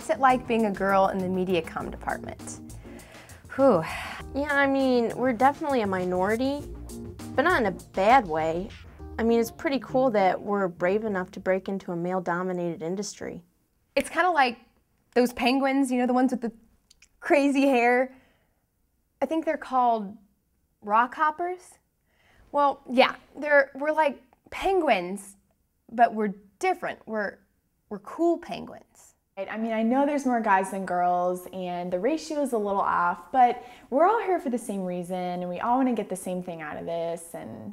What's it like being a girl in the MediaCom department? Whew. Yeah, I mean, we're definitely a minority, but not in a bad way. I mean, it's pretty cool that we're brave enough to break into a male-dominated industry. It's kind of like those penguins, you know, the ones with the crazy hair. I think they're called rock hoppers. Well, yeah, they're we're like penguins, but we're different. We're we're cool penguins. I mean, I know there's more guys than girls and the ratio is a little off, but we're all here for the same reason and we all want to get the same thing out of this and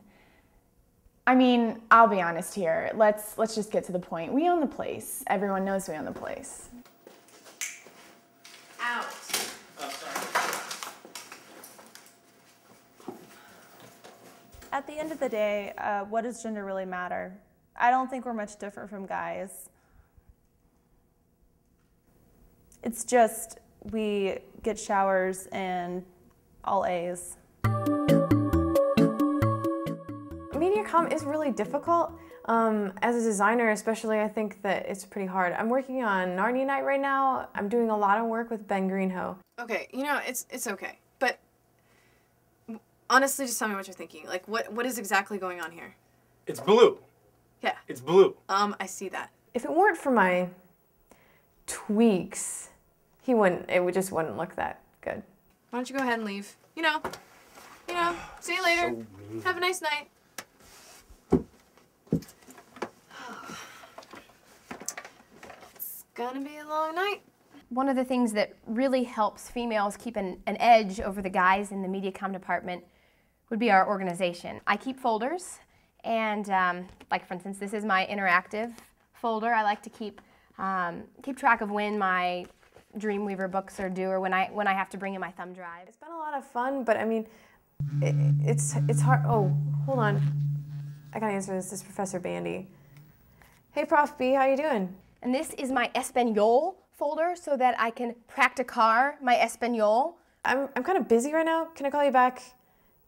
I mean, I'll be honest here. Let's let's just get to the point. We own the place. Everyone knows we own the place. Out. At the end of the day, uh, what does gender really matter? I don't think we're much different from guys. It's just we get showers and all A's. MediaCom is really difficult. Um, as a designer, especially, I think that it's pretty hard. I'm working on Narnia Night right now. I'm doing a lot of work with Ben Greenhoe. Okay, you know, it's it's okay. But honestly, just tell me what you're thinking. Like, what what is exactly going on here? It's blue. Yeah. It's blue. Um, I see that. If it weren't for my tweaks, he wouldn't, it would just wouldn't look that good. Why don't you go ahead and leave? You know, you know. See you later. Have a nice night. It's gonna be a long night. One of the things that really helps females keep an, an edge over the guys in the MediaCom department would be our organization. I keep folders, and um, like for instance, this is my interactive folder. I like to keep um, keep track of when my Dreamweaver books are due, or when I when I have to bring in my thumb drive. It's been a lot of fun, but I mean, it, it's it's hard. Oh, hold on, I gotta answer this. This is Professor Bandy. Hey, Prof B, how you doing? And this is my Espanol folder so that I can practicar my Espanol. I'm I'm kind of busy right now. Can I call you back?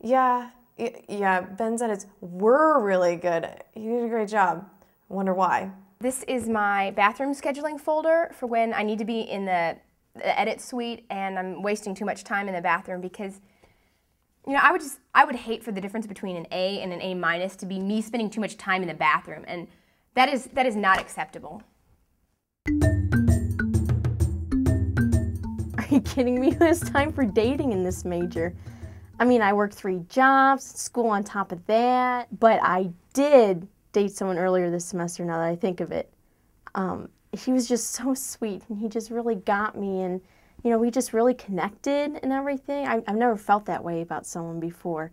Yeah, yeah. Ben said it's we're really good. You did a great job. I wonder why. This is my bathroom scheduling folder for when I need to be in the, the edit suite and I'm wasting too much time in the bathroom because you know, I would just I would hate for the difference between an A and an A minus to be me spending too much time in the bathroom and that is that is not acceptable. Are you kidding me? Has time for dating in this major? I mean, I work three jobs, school on top of that, but I did date someone earlier this semester now that I think of it. Um, he was just so sweet and he just really got me and you know we just really connected and everything. I, have never felt that way about someone before.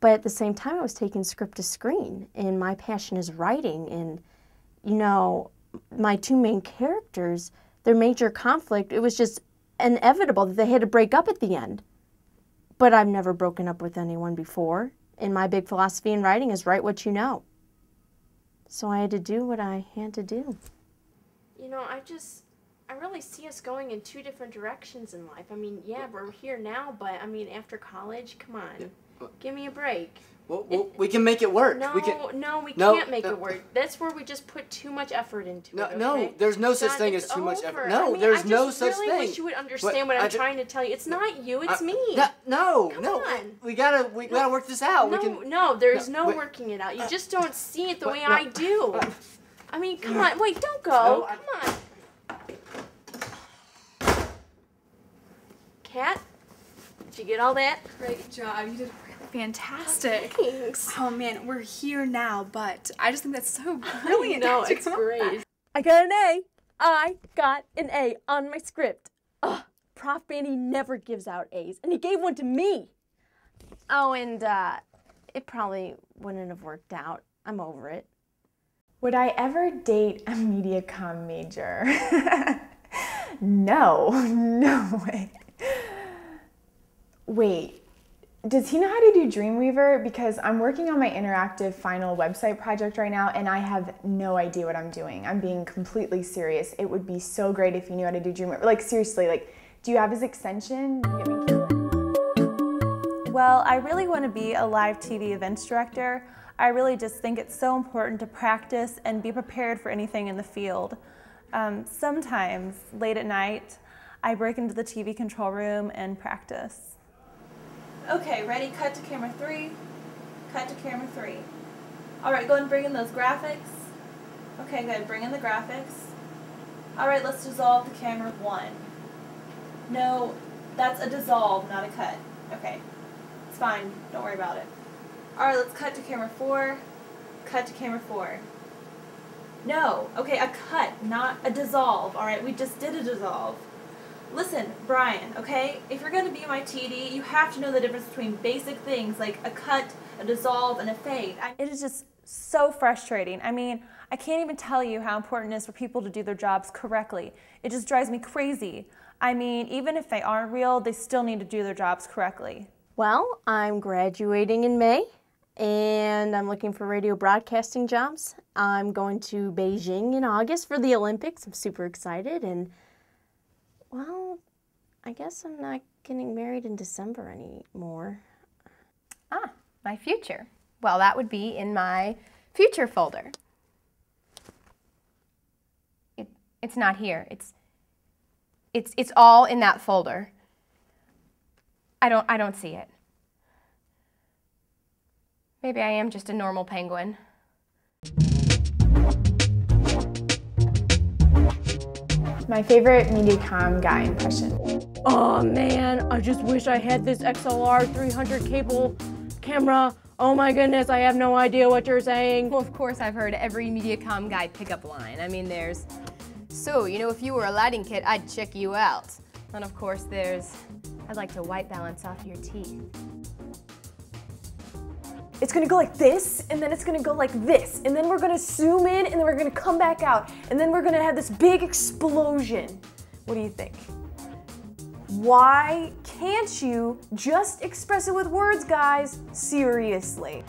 But at the same time i was taking script to screen and my passion is writing and you know my two main characters their major conflict it was just inevitable that they had to break up at the end. But i've never broken up with anyone before and my big philosophy in writing is write what you know so I had to do what I had to do. You know, I just, I really see us going in two different directions in life. I mean, yeah, we're here now, but I mean, after college, come on, give me a break. Well, well, we can make it work. No, we can, no, we no, can't make no. it work. That's where we just put too much effort into No, it. no, there's no such John, thing as too much effort. No, I mean, there's I no just such really thing. wish you would understand But what I'm I ju- trying to tell you. It's not you, it's I- me. No, no, Come no. on. We gotta, we gotta work this out. no, we can. no, there's no, no, wait. working it out. You uh, just don't see it the What? way No. I do. Uh, I mean, come on. Wait, don't go. No, I- come on. Cat, did you get all that? Great job. You did fantastic. Thanks. Oh man, we're here now, but I just think that's so brilliant. know, it's great. I got an A. I got an A on my script. Ugh, Prof. Bandy never gives out A's, and he gave one to me. Oh, and uh, it probably wouldn't have worked out. I'm over it. Would I ever date a MediaCom major? no, no way. Wait, does he know how to do Dreamweaver? Because I'm working on my interactive final website project right now and I have no idea what I'm doing. I'm being completely serious. It would be so great if you knew how to do Dreamweaver. Like, seriously, like, do you have his extension? Well, I really want to be a live TV events director. I really just think it's so important to practice and be prepared for anything in the field. Um, sometimes, late at night, I break into the TV control room and practice. Okay, ready? Cut to camera three. Cut to camera three. All right, go ahead and bring in those graphics. Okay, good. Bring in the graphics. All right, let's dissolve the camera one. No, that's a dissolve, not a cut. Okay, it's fine. Don't worry about it. All right, let's cut to camera four. Cut to camera four. No, okay, a cut, not a dissolve. All right, we just did a dissolve. Listen, Brian, okay, if you're going to be my TD, you have to know the difference between basic things like a cut, a dissolve, and a fade. I, it is just so frustrating. I mean, I can't even tell you how important it is for people to do their jobs correctly. It just drives me crazy. I mean, even if they aren't real, they still need to do their jobs correctly. Well, I'm graduating in May and I'm looking for radio broadcasting jobs. I'm going to Beijing in August for the Olympics. I'm super excited and well, I guess I'm not getting married in December anymore. Ah, my future. Well, that would be in my future folder. It, it's not here. It's it's it's all in that folder. I don't I don't see it. Maybe I am just a normal penguin. My favorite MediaCom guy impression. Oh man, I just wish I had this XLR 300 cable camera. Oh my goodness, I have no idea what you're saying. Well, of course, I've heard every MediaCom guy pickup line. I mean, there's, so, you know, if you were a lighting kit, I'd check you out. And of course, there's, I'd like to white balance off your teeth. It's gonna go like this, and then it's gonna go like this, and then we're gonna zoom in, and then we're gonna come back out, and then we're gonna have this big explosion. What do you think? Why can't you just express it with words, guys? Seriously.